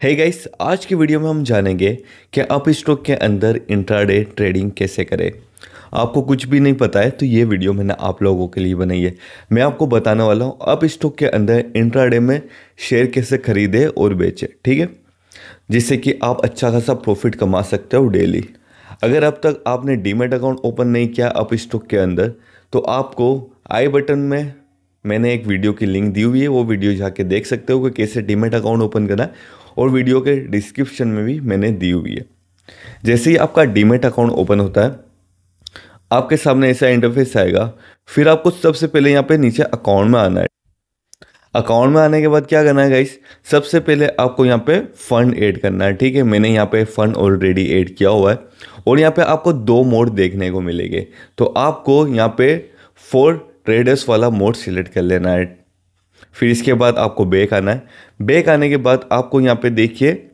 है गाइस आज की वीडियो में हम जानेंगे कि अप स्टॉक के अंदर इंट्राडे ट्रेडिंग कैसे करें। आपको कुछ भी नहीं पता है तो ये वीडियो मैंने आप लोगों के लिए बनाई है। मैं आपको बताने वाला हूँ अप स्टॉक के अंदर इंट्राडे में शेयर कैसे खरीदे और बेचे, ठीक है? जिससे कि आप अच्छा खासा प्रॉफिट कमा सकते हो डेली अगर अब तक आपने डीमेट अकाउंट ओपन नहीं किया अप स्टॉक के अंदर तो आपको आई बटन में मैंने एक वीडियो की लिंक दी हुई है, वो वीडियो जाके देख सकते हो कि कैसे डीमेट अकाउंट ओपन करना है। और वीडियो के डिस्क्रिप्शन में भी मैंने दी हुई है। जैसे ही आपका डीमेट अकाउंट ओपन होता है, आपके सामने ऐसा इंटरफेस आएगा। फिर आपको सबसे पहले यहाँ पे नीचे अकाउंट में आना है। अकाउंट में आने के बाद क्या करना है गाइस सबसे पहले आपको यहाँ पे फंड ऐड करना है, ठीक है? मैंने यहाँ पे फंड ऑलरेडी ऐड किया हुआ है और यहाँ पे आपको दो मोड देखने को मिलेंगे। तो आपको यहाँ पे फोर ट्रेडर्स वाला मोड सिलेक्ट कर लेना है। फिर इसके बाद आपको बैक आना है। बैक आने के बाद आपको यहाँ पे देखिए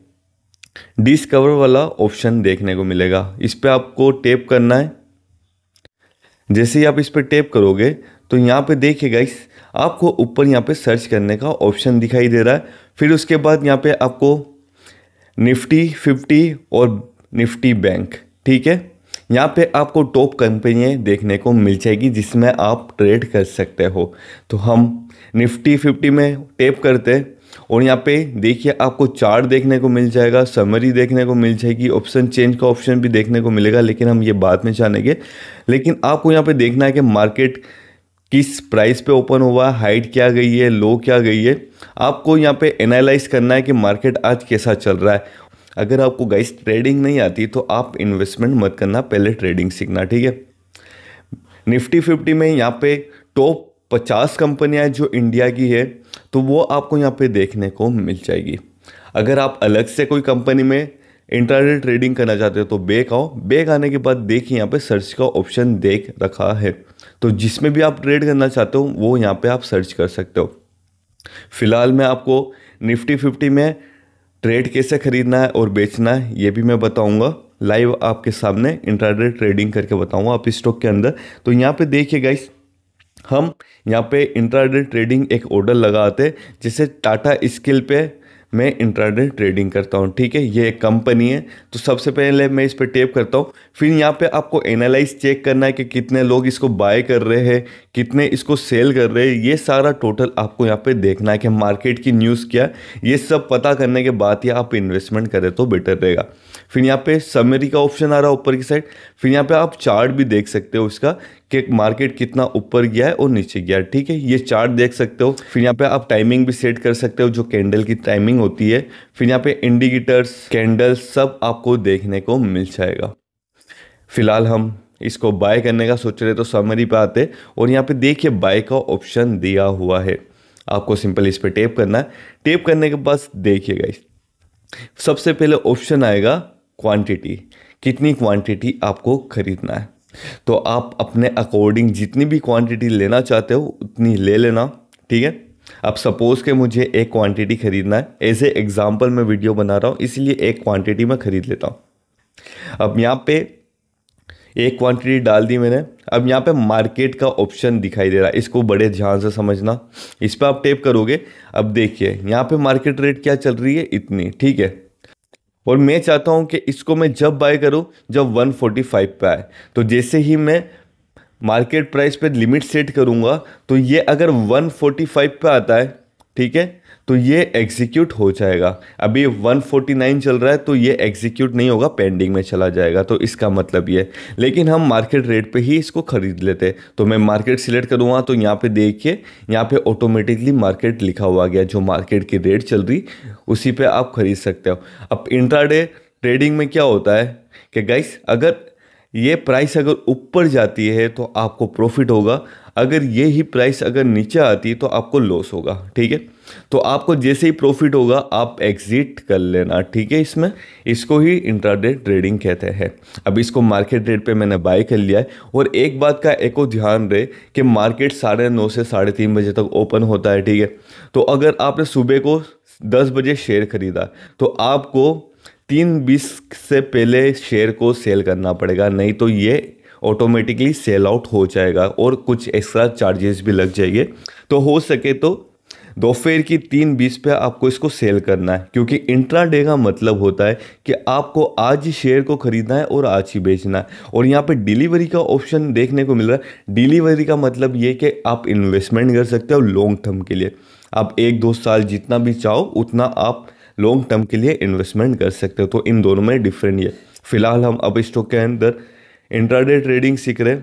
डिस्कवर वाला ऑप्शन देखने को मिलेगा। इस पर आपको टैप करना है। जैसे ही आप इस पर टैप करोगे तो यहाँ पे देखिए गाइस आपको ऊपर यहाँ पे सर्च करने का ऑप्शन दिखाई दे रहा है। फिर उसके बाद यहाँ पे आपको निफ्टी, फिफ्टी और निफ्टी बैंक, ठीक है? यहाँ पे आपको टॉप कंपनियाँ देखने को मिल जाएगी जिसमें आप ट्रेड कर सकते हो। तो हम निफ्टी फिफ्टी में टेप करते हैं और यहाँ पे देखिए आपको चार्ट देखने को मिल जाएगा समरी देखने को मिल जाएगी ऑप्शन चेंज का ऑप्शन भी देखने को मिलेगा, लेकिन हम ये बाद में जानेंगे। लेकिन आपको यहाँ पे देखना है कि मार्केट किस प्राइस पे ओपन हुआ है हाइट क्या गई है लो क्या गई है। आपको यहाँ पे एनालाइज करना है कि मार्केट आज कैसा चल रहा है। अगर आपको गाइस ट्रेडिंग नहीं आती तो आप इन्वेस्टमेंट मत करना, पहले ट्रेडिंग सीखना, ठीक है? निफ्टी फिफ्टी में यहाँ पे टॉप पचास कंपनियाँ जो इंडिया की है तो वो आपको यहाँ पे देखने को मिल जाएगी। अगर आप अलग से कोई कंपनी में इंटरनेट ट्रेडिंग करना चाहते हो तो बेक आओ। बेक आने के बाद देखिए यहाँ पे सर्च का ऑप्शन देख रखा है। तो जिसमें भी आप ट्रेड करना चाहते हो, वो यहाँ पे आप सर्च कर सकते हो। फ़िलहाल मैं आपको निफ्टी फिफ्टी में ट्रेड कैसे खरीदना है और बेचना है, ये भी मैं बताऊँगा। लाइव आपके सामने इंटरडे ट्रेडिंग करके बताऊँगा आप स्टॉक के अंदर। तो यहाँ पे देखिए गाइस हम यहाँ पे इंट्राडे ट्रेडिंग एक ऑर्डर लगाते जिसे टाटा स्किल पे मैं इंट्राडे ट्रेडिंग करता हूँ, ठीक है? ये एक कंपनी है तो सबसे पहले मैं इस पर टेप करता हूँ। फिर यहाँ पे आपको एनालाइज चेक करना है कि कितने लोग इसको बाय कर रहे हैं, कितने इसको सेल कर रहे हैं। ये सारा टोटल आपको यहाँ पे देखना है कि मार्केट की न्यूज़ क्या ये सब पता करने के बाद ही आप इन्वेस्टमेंट करें तो बेटर रहेगा। फिर यहाँ पे समरी का ऑप्शन आ रहा है ऊपर की साइड फिर यहाँ पे आप चार्ट भी देख सकते हो इसका कि मार्केट कितना ऊपर गया है और नीचे गया है, ठीक है? ये चार्ट देख सकते हो। फिर यहाँ पे आप टाइमिंग भी सेट कर सकते हो, जो कैंडल की टाइमिंग होती है। फिर यहाँ पे इंडिकेटर्स कैंडल सब आपको देखने को मिल जाएगा। फ़िलहाल हम इसको बाय करने का सोच रहे तो समरी पे आते और यहाँ पे देखिए बाय का ऑप्शन दिया हुआ है। आपको सिंपल इस पर टेप करना है। टेप करने के बाद देखिएगा इस सबसे पहले ऑप्शन आएगा क्वांटिटी कितनी क्वांटिटी आपको खरीदना है? तो आप अपने अकॉर्डिंग जितनी भी क्वांटिटी लेना चाहते हो, उतनी ले लेना, ठीक है? अब सपोज़ के मुझे एक क्वांटिटी खरीदना है। एज ए एग्ज़ाम्पल मैं वीडियो बना रहा हूँ, इसलिए एक क्वांटिटी मैं ख़रीद लेता हूँ। अब यहाँ पे एक क्वांटिटी डाल दी मैंने। अब यहाँ पे मार्केट का ऑप्शन दिखाई दे रहा है। इसको बड़े ध्यान से समझना। इस पर आप टेप करोगे। अब देखिए, यहाँ पे मार्केट रेट क्या चल रही है? इतनी, ठीक है? और मैं चाहता हूँ कि इसको मैं जब बाय करूँ, जब 145 पर आए। तो जैसे ही मैं मार्केट प्राइस पे लिमिट सेट करूँगा तो ये अगर 145 पे आता है ठीक है? तो ये एग्जीक्यूट हो जाएगा। अभी 149 चल रहा है तो ये एग्जीक्यूट नहीं होगा पेंडिंग में चला जाएगा। तो इसका मतलब ये लेकिन हम मार्केट रेट पे ही इसको खरीद लेते तो मैं मार्केट सिलेक्ट करूँगा तो यहाँ पे देखिए, यहाँ पे ऑटोमेटिकली मार्केट लिखा हुआ गया जो मार्केट की रेट चल रही, उसी पर आप खरीद सकते हो। अब इंट्राडे ट्रेडिंग में क्या होता है? कि गाइस अगर ये प्राइस अगर ऊपर जाती है तो आपको प्रॉफिट होगा। अगर ये ही प्राइस अगर नीचे आती है तो आपको लॉस होगा, ठीक है? तो आपको जैसे ही प्रॉफिट होगा, आप एग्जिट कर लेना, ठीक है इसमें? इसको ही इंट्राडे ट्रेडिंग कहते हैं। अब इसको मार्केट रेट पे मैंने बाय कर लिया है। और एक बात का एक और ध्यान रहे कि मार्केट साढ़े नौ से साढ़े तीन बजे तक ओपन होता है, ठीक है? तो अगर आपने सुबह को दस बजे शेयर खरीदा तो आपको तीन बीस से पहले शेयर को सेल करना पड़ेगा, नहीं तो ये ऑटोमेटिकली सेल आउट हो जाएगा और कुछ एक्स्ट्रा चार्जेस भी लग जाएँगे। तो हो सके तो दोपहर की तीन बीस पे आपको इसको सेल करना है, क्योंकि इंट्रा डे का मतलब होता है कि आपको आज ही शेयर को खरीदना है और आज ही बेचना है। और यहाँ पे डिलीवरी का ऑप्शन देखने को मिल रहा है। डिलीवरी का मतलब ये कि आप इन्वेस्टमेंट कर सकते हो लॉन्ग टर्म के लिए। आप एक दो साल जितना भी चाहो, उतना आप लॉन्ग टर्म के लिए इन्वेस्टमेंट कर सकते हो। तो इन दोनों में डिफरेंट है फ़िलहाल हम अब स्टॉक के अंदर इंट्राडे ट्रेडिंग सीख रहे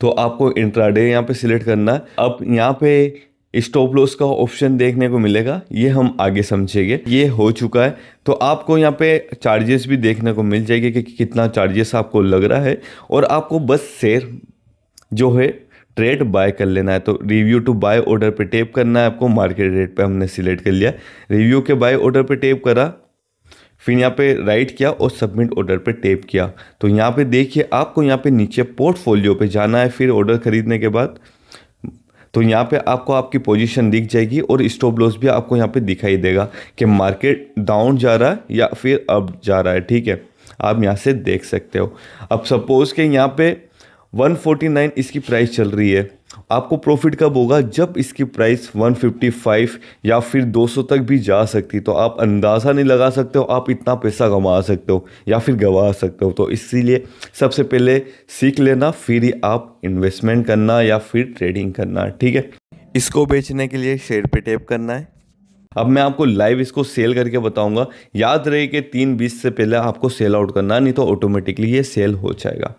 तो आपको इंट्राडे यहाँ पे सिलेक्ट करना है। अब यहाँ पे स्टॉप लॉस का ऑप्शन देखने को मिलेगा। ये हम आगे समझेंगे। ये हो चुका है। तो आपको यहाँ पे चार्जेस भी देखने को मिल जाएगी कि कितना चार्जेस आपको लग रहा है। और आपको बस शेयर जो है ट्रेड बाय कर लेना है तो रिव्यू टू बाय ऑर्डर पे टेप करना है आपको, मार्केट रेट पे हमने सिलेक्ट कर लिया। रिव्यू के बाय ऑर्डर पे टेप करा, फिर यहाँ पे राइट किया और सबमिट ऑर्डर पे टेप किया। तो यहाँ पे देखिए, आपको यहाँ पे नीचे पोर्टफोलियो पे जाना है, फिर ऑर्डर खरीदने के बाद। तो यहाँ पे आपको आपकी पोजीशन दिख जाएगी और स्टॉप लॉस भी आपको यहाँ पे दिखाई देगा कि मार्केट डाउन जा रहा है या फिर अप जा रहा है, ठीक है? आप यहाँ से देख सकते हो। अब सपोज़ के यहाँ पे 149 इसकी प्राइस चल रही है। आपको प्रॉफिट कब होगा? जब इसकी प्राइस 155 या फिर 200 तक भी जा सकती तो आप अंदाज़ा नहीं लगा सकते हो, आप इतना पैसा कमा सकते हो या फिर गवा सकते हो। तो इसीलिए सबसे पहले सीख लेना, फिर ही आप इन्वेस्टमेंट करना या फिर ट्रेडिंग करना, ठीक है? इसको बेचने के लिए शेयर पे टेप करना है। अब मैं आपको लाइव इसको सेल करके बताऊँगा। याद रहे कि तीन बीस से पहले आपको सेल आउट करना नहीं तो ऑटोमेटिकली ये सेल हो जाएगा।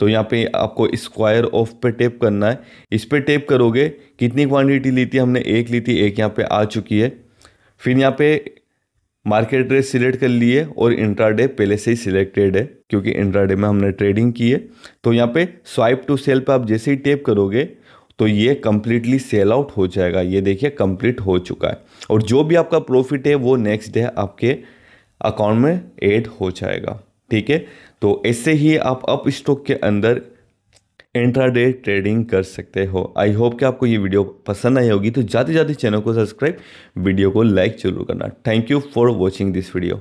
तो यहाँ पे आपको स्क्वायर ऑफ़ पे टेप करना है। इस पर टेप करोगे, कितनी क्वांटिटी ली थी हमने? एक ली थी, एक यहाँ पे आ चुकी है। फिर यहाँ पे मार्केट रेट सिलेक्ट कर लिए और इंट्राडे पहले से ही सिलेक्टेड है, क्योंकि इंट्राडे में हमने ट्रेडिंग की है। तो यहाँ पे स्वाइप टू सेल पे आप जैसे ही टेप करोगे तो ये कम्प्लीटली सेल आउट हो जाएगा। ये देखिए कंप्लीट हो चुका है। और जो भी आपका प्रॉफिट है, वो नेक्स्ट डे आपके अकाउंट में ऐड हो जाएगा। ठीक है? तो ऐसे ही आप अप स्टॉक के अंदर इंट्राडे ट्रेडिंग कर सकते हो। आई होप कि आपको ये वीडियो पसंद आई होगी। तो जाते जाते चैनल को सब्सक्राइब वीडियो को लाइक ज़रूर करना। Thank you for watching this video